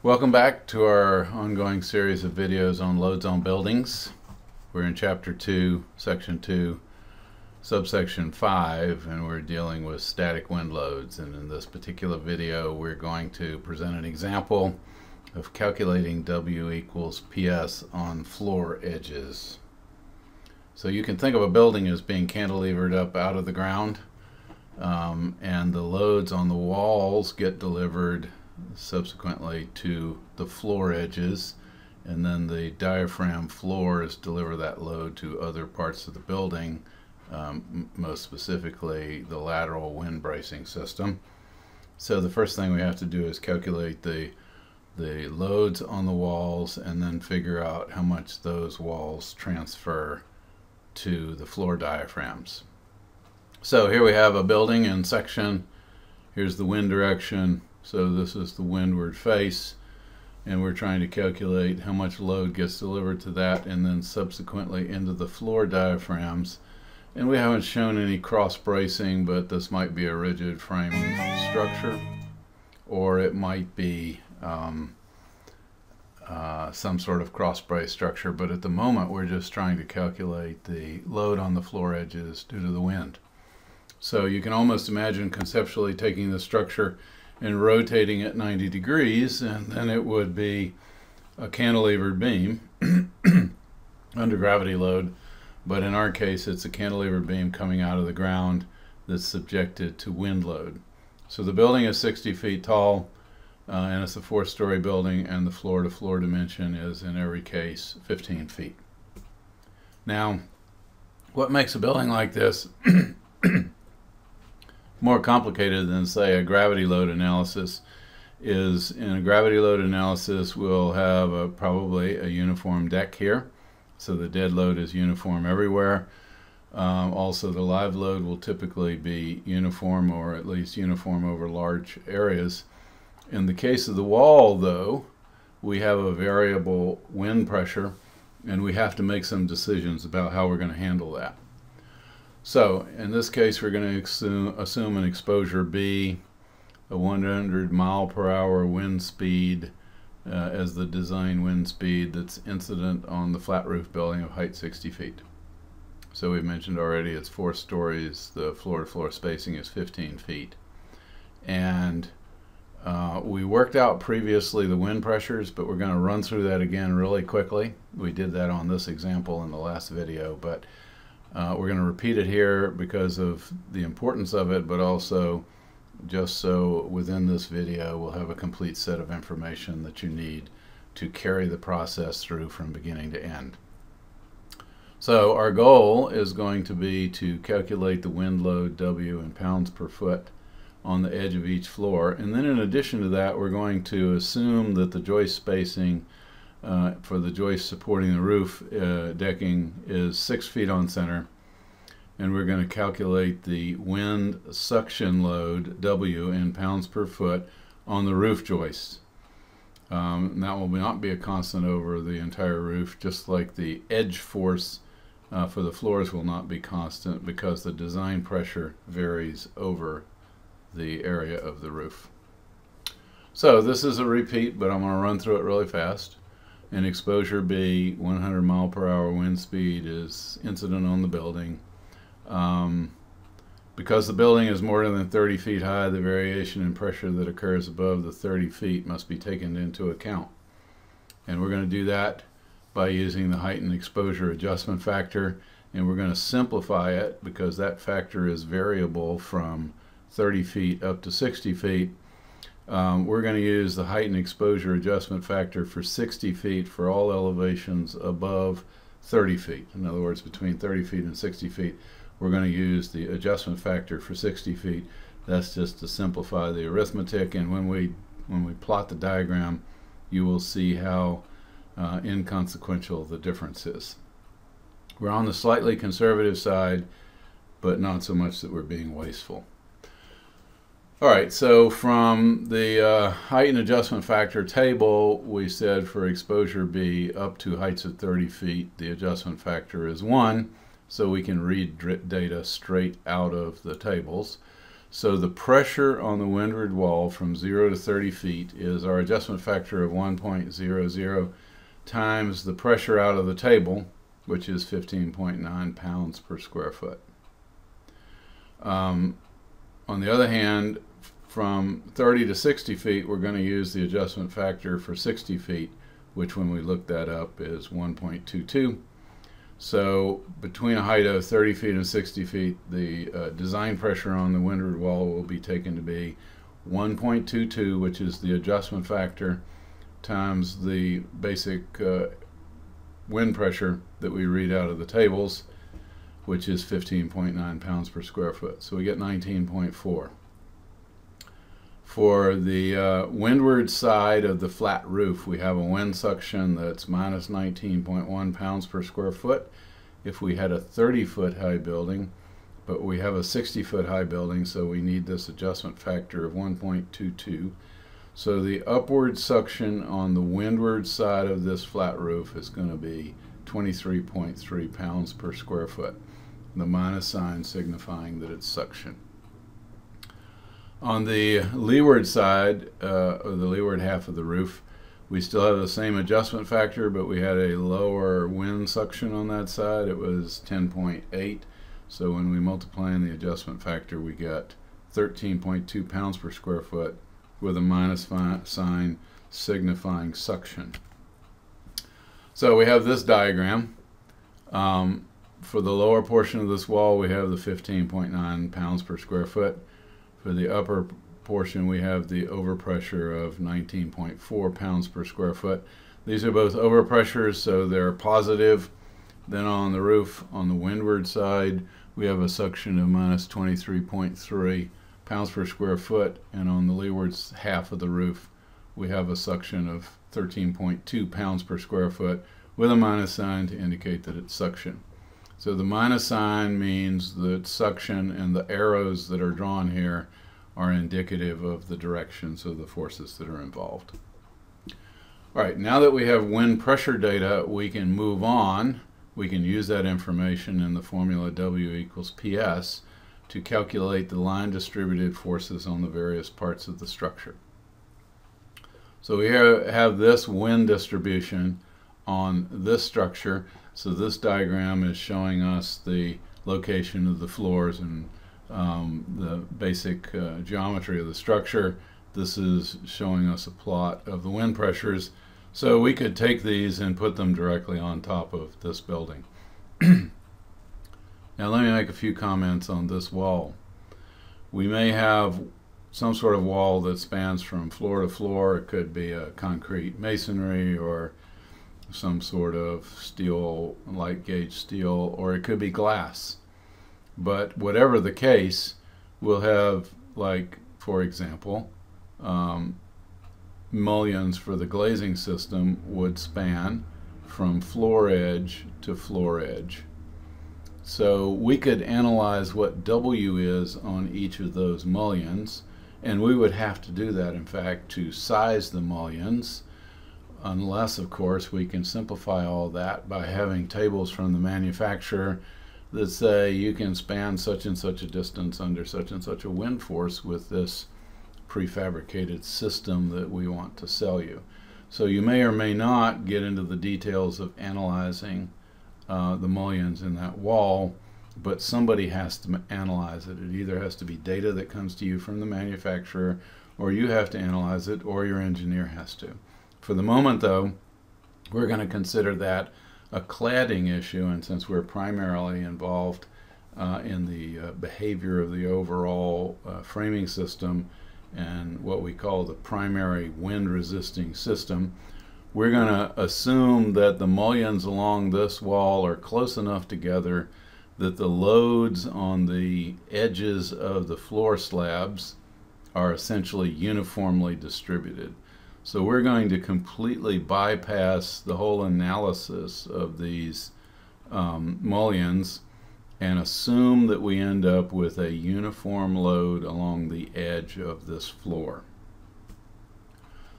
Welcome back to our ongoing series of videos on loads on buildings. We're in chapter 2, section 2, subsection 5, and we're dealing with static wind loads. And in this particular video, we're going to present an example of calculating W equals PS on floor edges. So you can think of a building as being cantilevered up out of the ground, um, and the loads on the walls get delivered subsequently to the floor edges and then the diaphragm floors deliver that load to other parts of the building um, most specifically the lateral wind bracing system. So the first thing we have to do is calculate the the loads on the walls and then figure out how much those walls transfer to the floor diaphragms. So here we have a building in section. Here's the wind direction so this is the windward face and we're trying to calculate how much load gets delivered to that and then subsequently into the floor diaphragms. And we haven't shown any cross bracing, but this might be a rigid frame structure or it might be um, uh, some sort of cross brace structure. But at the moment, we're just trying to calculate the load on the floor edges due to the wind. So you can almost imagine conceptually taking the structure and rotating at 90 degrees, and then it would be a cantilevered beam under gravity load. But in our case, it's a cantilevered beam coming out of the ground that's subjected to wind load. So the building is 60 feet tall, uh, and it's a four-story building, and the floor-to-floor -floor dimension is, in every case, 15 feet. Now, what makes a building like this more complicated than say a gravity load analysis is in a gravity load analysis we'll have a, probably a uniform deck here. So the dead load is uniform everywhere. Um, also the live load will typically be uniform or at least uniform over large areas. In the case of the wall though we have a variable wind pressure and we have to make some decisions about how we're going to handle that so in this case, we're going to assume, an exposure B, a 100 mile per hour wind speed uh, as the design wind speed that's incident on the flat roof building of height 60 feet. So we've mentioned already it's four stories, the floor to floor spacing is 15 feet. And uh, we worked out previously the wind pressures, but we're going to run through that again really quickly. We did that on this example in the last video, but uh, we're going to repeat it here because of the importance of it, but also just so within this video we'll have a complete set of information that you need to carry the process through from beginning to end. So our goal is going to be to calculate the wind load W in pounds per foot on the edge of each floor. And then in addition to that, we're going to assume that the joist spacing uh, for the joist supporting the roof uh, decking is six feet on center and we're going to calculate the wind suction load W in pounds per foot on the roof joists. Um, that will not be a constant over the entire roof, just like the edge force uh, for the floors will not be constant because the design pressure varies over the area of the roof. So this is a repeat, but I'm going to run through it really fast and exposure B, 100 mile per hour wind speed is incident on the building. Um, because the building is more than 30 feet high, the variation in pressure that occurs above the 30 feet must be taken into account. And we're going to do that by using the height and exposure adjustment factor. And we're going to simplify it because that factor is variable from 30 feet up to 60 feet. Um, we're going to use the height and exposure adjustment factor for 60 feet for all elevations above 30 feet. In other words, between 30 feet and 60 feet, we're going to use the adjustment factor for 60 feet. That's just to simplify the arithmetic. And when we when we plot the diagram, you will see how uh, inconsequential the difference is. We're on the slightly conservative side, but not so much that we're being wasteful. All right, so from the uh, height and adjustment factor table, we said for exposure B up to heights of 30 feet, the adjustment factor is 1, so we can read data straight out of the tables. So the pressure on the windward wall from 0 to 30 feet is our adjustment factor of 1.00 times the pressure out of the table, which is 15.9 pounds per square foot. Um, on the other hand, from 30 to 60 feet, we're going to use the adjustment factor for 60 feet, which when we look that up is 1.22. So between a height of 30 feet and 60 feet, the uh, design pressure on the windward wall will be taken to be 1.22, which is the adjustment factor, times the basic uh, wind pressure that we read out of the tables, which is 15.9 pounds per square foot. So we get 19.4. For the uh, windward side of the flat roof, we have a wind suction that's minus 19.1 pounds per square foot. If we had a 30 foot high building, but we have a 60 foot high building, so we need this adjustment factor of 1.22. So the upward suction on the windward side of this flat roof is going to be 23.3 pounds per square foot. The minus sign signifying that it's suction. On the leeward side, uh, or the leeward half of the roof, we still have the same adjustment factor, but we had a lower wind suction on that side. It was 10.8. So when we multiply in the adjustment factor, we get 13.2 pounds per square foot with a minus sign signifying suction. So we have this diagram. Um, for the lower portion of this wall, we have the 15.9 pounds per square foot. For the upper portion, we have the overpressure of 19.4 pounds per square foot. These are both overpressures, so they're positive. Then on the roof, on the windward side, we have a suction of minus 23.3 pounds per square foot, and on the leeward half of the roof, we have a suction of 13.2 pounds per square foot with a minus sign to indicate that it's suction. So the minus sign means that suction and the arrows that are drawn here are indicative of the directions of the forces that are involved. All right, now that we have wind pressure data, we can move on. We can use that information in the formula W equals PS to calculate the line distributed forces on the various parts of the structure. So we have this wind distribution on this structure so this diagram is showing us the location of the floors and um, the basic uh, geometry of the structure. This is showing us a plot of the wind pressures. So we could take these and put them directly on top of this building. now let me make a few comments on this wall. We may have some sort of wall that spans from floor to floor. It could be a concrete masonry or some sort of steel, light gauge steel, or it could be glass. But whatever the case, we'll have, like, for example, um, mullions for the glazing system would span from floor edge to floor edge. So we could analyze what W is on each of those mullions, and we would have to do that, in fact, to size the mullions unless of course we can simplify all that by having tables from the manufacturer that say you can span such and such a distance under such and such a wind force with this prefabricated system that we want to sell you. So you may or may not get into the details of analyzing uh, the mullions in that wall, but somebody has to analyze it. It either has to be data that comes to you from the manufacturer, or you have to analyze it, or your engineer has to. For the moment, though, we're going to consider that a cladding issue, and since we're primarily involved uh, in the uh, behavior of the overall uh, framing system and what we call the primary wind resisting system, we're going to assume that the mullions along this wall are close enough together that the loads on the edges of the floor slabs are essentially uniformly distributed. So we're going to completely bypass the whole analysis of these um, mullions and assume that we end up with a uniform load along the edge of this floor.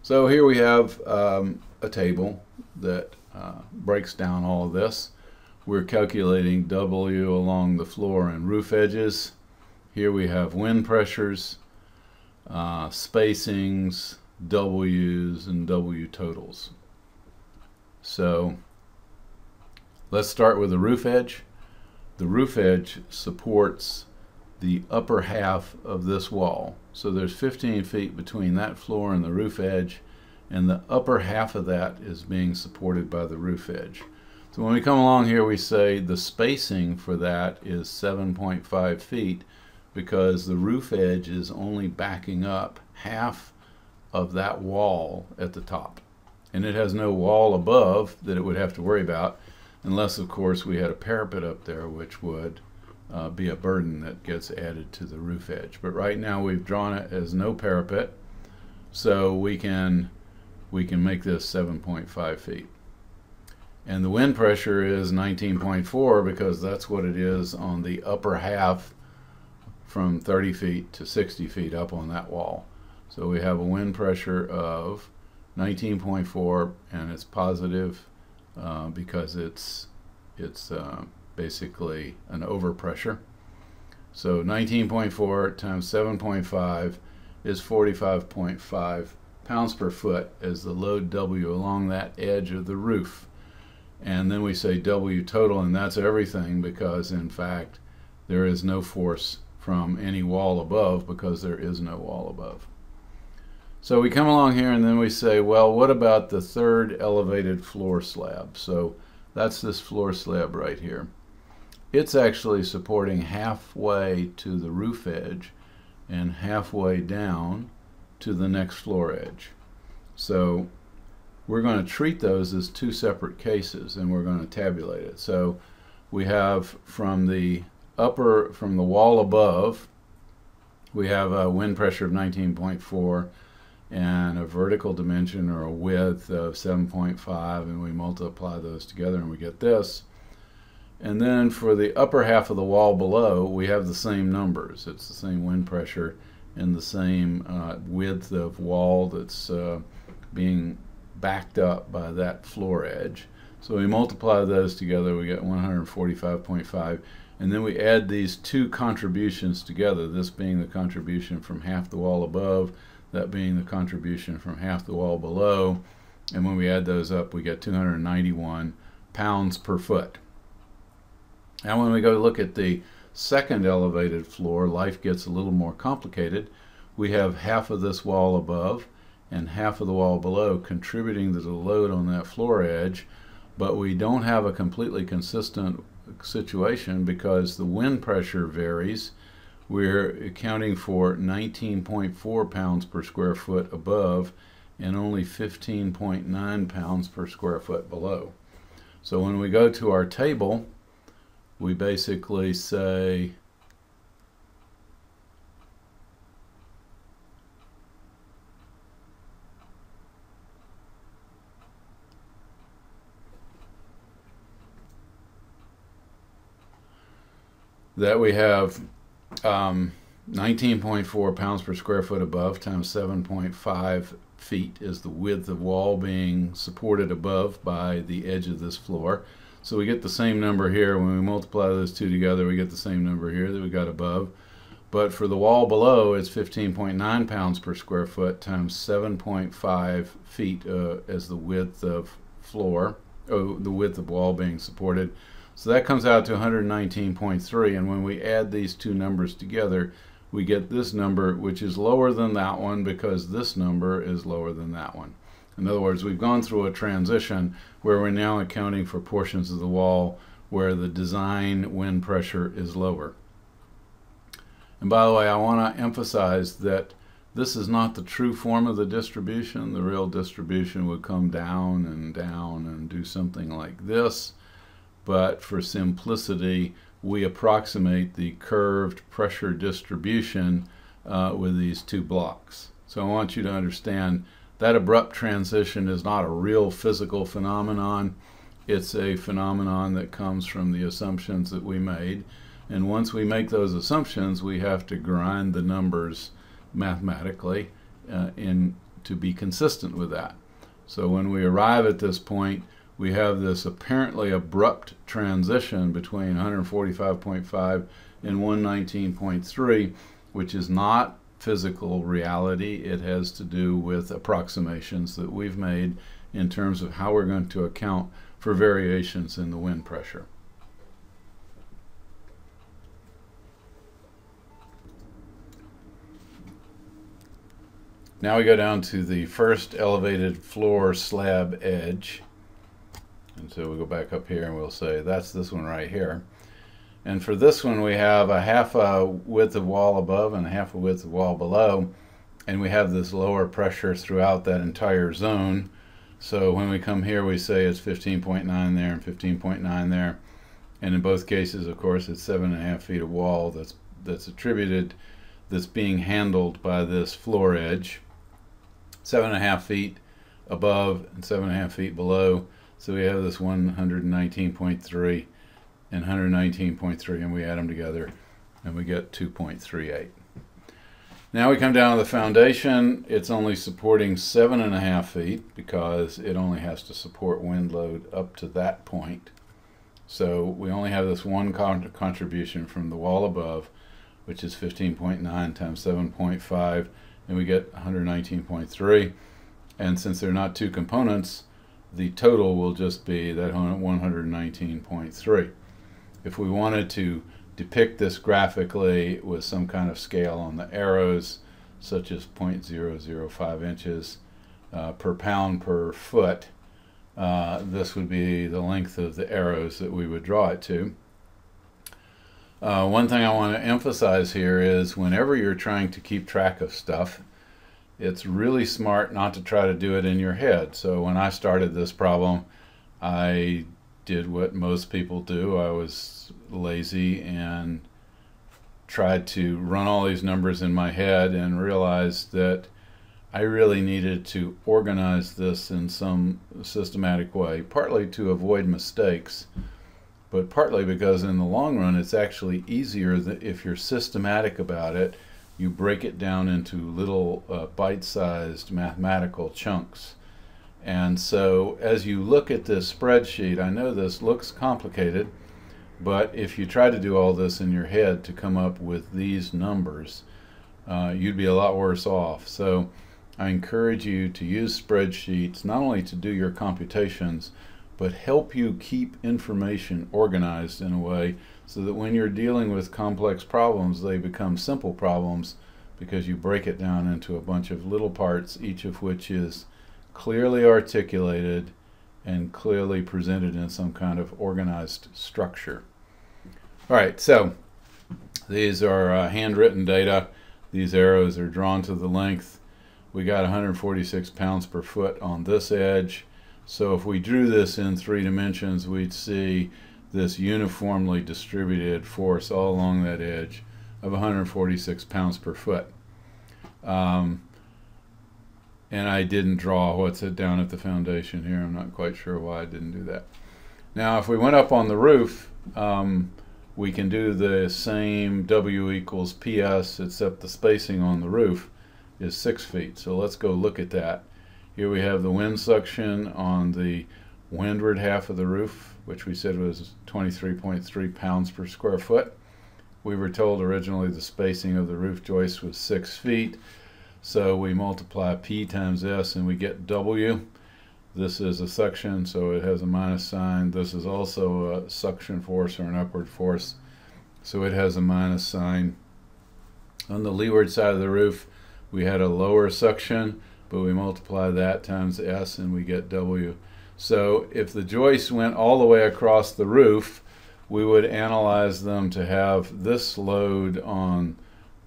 So here we have um, a table that uh, breaks down all of this. We're calculating W along the floor and roof edges. here we have wind pressures, uh, spacings, W's, and W totals. So let's start with the roof edge. The roof edge supports the upper half of this wall. So there's 15 feet between that floor and the roof edge, and the upper half of that is being supported by the roof edge. So when we come along here, we say the spacing for that is 7.5 feet because the roof edge is only backing up half of that wall at the top. And it has no wall above that it would have to worry about, unless, of course, we had a parapet up there, which would uh, be a burden that gets added to the roof edge. But right now we've drawn it as no parapet, so we can we can make this 7.5 feet. And the wind pressure is 19.4 because that's what it is on the upper half from 30 feet to 60 feet up on that wall. So we have a wind pressure of 19.4 and it's positive uh, because it's it's uh, basically an overpressure. So 19.4 times 7.5 is 45.5 pounds per foot as the load W along that edge of the roof. And then we say W total, and that's everything because, in fact, there is no force from any wall above because there is no wall above. So we come along here and then we say, well, what about the third elevated floor slab? So that's this floor slab right here it's actually supporting halfway to the roof edge and halfway down to the next floor edge. So we're going to treat those as two separate cases and we're going to tabulate it. So we have from the upper, from the wall above, we have a wind pressure of 19.4 and a vertical dimension or a width of 7.5 and we multiply those together and we get this. And then for the upper half of the wall below, we have the same numbers. It's the same wind pressure and the same uh, width of wall that's uh, being backed up by that floor edge. So we multiply those together, we get 145.5. And then we add these two contributions together, this being the contribution from half the wall above, that being the contribution from half the wall below. And when we add those up, we get 291 pounds per foot. Now when we go look at the second elevated floor, life gets a little more complicated. We have half of this wall above and half of the wall below contributing to the load on that floor edge, but we don't have a completely consistent situation because the wind pressure varies. We're accounting for 19.4 pounds per square foot above and only 15.9 pounds per square foot below. So when we go to our table, we basically say that we have um, 19.4 pounds per square foot above times 7.5 feet is the width of wall being supported above by the edge of this floor. So we get the same number here. When we multiply those two together, we get the same number here that we got above. But for the wall below, it's 15.9 pounds per square foot times 7.5 feet uh, as the width of floor, oh, the width of wall being supported. So that comes out to 119.3. And when we add these two numbers together, we get this number, which is lower than that one because this number is lower than that one. In other words, we've gone through a transition where we're now accounting for portions of the wall where the design wind pressure is lower. And by the way, I want to emphasize that this is not the true form of the distribution. The real distribution would come down and down and do something like this. But for simplicity, we approximate the curved pressure distribution uh, with these two blocks. So I want you to understand that abrupt transition is not a real physical phenomenon. It's a phenomenon that comes from the assumptions that we made. And once we make those assumptions, we have to grind the numbers mathematically uh, in to be consistent with that. So when we arrive at this point, we have this apparently abrupt transition between 145.5 and 119.3, which is not physical reality. It has to do with approximations that we've made in terms of how we're going to account for variations in the wind pressure. Now we go down to the first elevated floor slab edge. And so we go back up here and we'll say that's this one right here. And for this one we have a half a width of wall above and a half a width of wall below. And we have this lower pressure throughout that entire zone. So when we come here we say it's 15.9 there and 15.9 there. And in both cases of course it's seven and a half feet of wall that's that's attributed that's being handled by this floor edge seven and a half feet above and seven and a half feet below. So we have this 119.3 and 119.3 and we add them together and we get 2.38. Now we come down to the foundation. It's only supporting seven and a half feet because it only has to support wind load up to that point. So we only have this one con contribution from the wall above, which is 15.9 times 7.5 and we get 119.3 and since they're not two components the total will just be that 119.3 if we wanted to depict this graphically with some kind of scale on the arrows such as 0.005 inches uh, per pound per foot uh, this would be the length of the arrows that we would draw it to. Uh, one thing I want to emphasize here is whenever you're trying to keep track of stuff, it's really smart not to try to do it in your head. So when I started this problem, I did what most people do. I was lazy and tried to run all these numbers in my head and realized that I really needed to organize this in some systematic way, partly to avoid mistakes but partly because in the long run it's actually easier if you're systematic about it you break it down into little uh, bite-sized mathematical chunks. And so as you look at this spreadsheet I know this looks complicated but if you try to do all this in your head to come up with these numbers uh, you'd be a lot worse off. So I encourage you to use spreadsheets not only to do your computations but help you keep information organized in a way so that when you're dealing with complex problems, they become simple problems because you break it down into a bunch of little parts, each of which is clearly articulated and clearly presented in some kind of organized structure. All right, so these are uh, handwritten data. These arrows are drawn to the length. We got 146 pounds per foot on this edge. So if we drew this in three dimensions, we'd see this uniformly distributed force all along that edge of 146 pounds per foot. Um, and I didn't draw what's it down at the foundation here. I'm not quite sure why I didn't do that. Now, if we went up on the roof, um, we can do the same W equals PS, except the spacing on the roof is six feet. So let's go look at that. Here we have the wind suction on the windward half of the roof, which we said was 23.3 pounds per square foot. We were told originally the spacing of the roof joist was six feet. So we multiply P times S and we get W. This is a suction, so it has a minus sign. This is also a suction force or an upward force, so it has a minus sign. On the leeward side of the roof, we had a lower suction, but we multiply that times S and we get W. So if the joists went all the way across the roof, we would analyze them to have this load on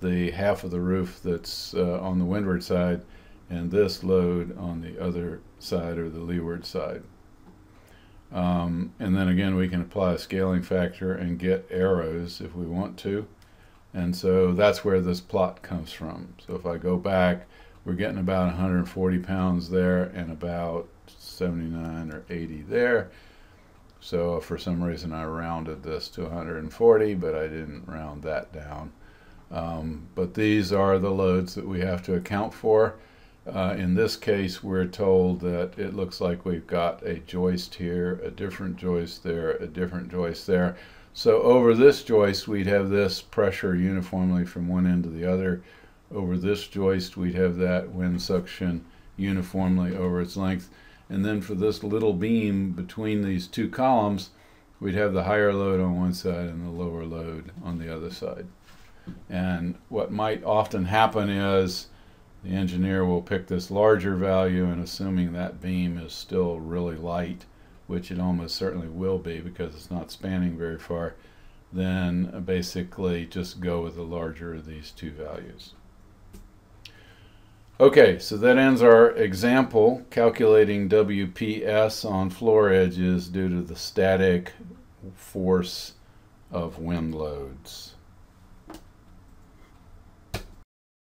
the half of the roof that's uh, on the windward side and this load on the other side or the leeward side. Um, and then again, we can apply a scaling factor and get arrows if we want to. And so that's where this plot comes from. So if I go back, we're getting about 140 pounds there and about 79 or 80 there. So for some reason I rounded this to 140, but I didn't round that down. Um, but these are the loads that we have to account for. Uh, in this case, we're told that it looks like we've got a joist here, a different joist there, a different joist there. So over this joist, we'd have this pressure uniformly from one end to the other. Over this joist, we'd have that wind suction uniformly over its length. And then for this little beam between these two columns, we'd have the higher load on one side and the lower load on the other side. And what might often happen is the engineer will pick this larger value and assuming that beam is still really light, which it almost certainly will be because it's not spanning very far, then basically just go with the larger of these two values. Okay, so that ends our example calculating WPS on floor edges due to the static force of wind loads.